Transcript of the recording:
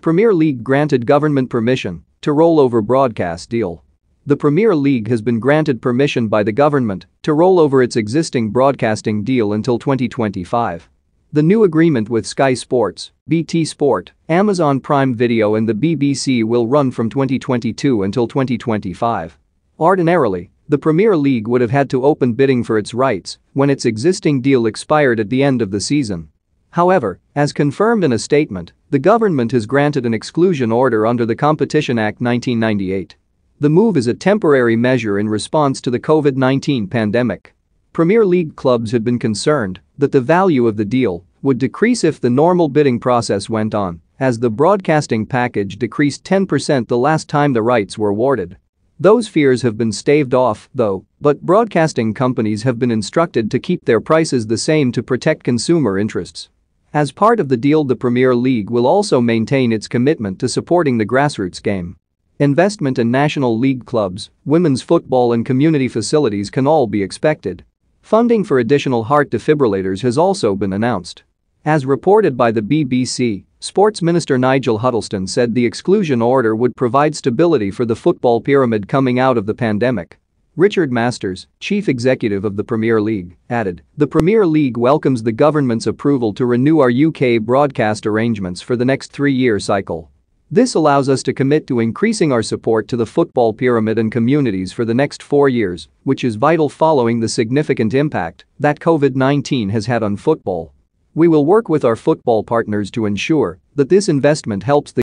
Premier League granted government permission to roll over broadcast deal. The Premier League has been granted permission by the government to roll over its existing broadcasting deal until 2025. The new agreement with Sky Sports, BT Sport, Amazon Prime Video and the BBC will run from 2022 until 2025. Ordinarily, the Premier League would have had to open bidding for its rights when its existing deal expired at the end of the season. However, as confirmed in a statement, the government has granted an exclusion order under the Competition Act 1998. The move is a temporary measure in response to the COVID-19 pandemic. Premier League clubs had been concerned that the value of the deal would decrease if the normal bidding process went on, as the broadcasting package decreased 10% the last time the rights were awarded. Those fears have been staved off, though, but broadcasting companies have been instructed to keep their prices the same to protect consumer interests. As part of the deal the Premier League will also maintain its commitment to supporting the grassroots game. Investment in National League clubs, women's football and community facilities can all be expected. Funding for additional heart defibrillators has also been announced. As reported by the BBC, Sports Minister Nigel Huddleston said the exclusion order would provide stability for the football pyramid coming out of the pandemic. Richard Masters, chief executive of the Premier League, added, The Premier League welcomes the government's approval to renew our UK broadcast arrangements for the next three-year cycle. This allows us to commit to increasing our support to the football pyramid and communities for the next four years, which is vital following the significant impact that COVID-19 has had on football. We will work with our football partners to ensure that this investment helps the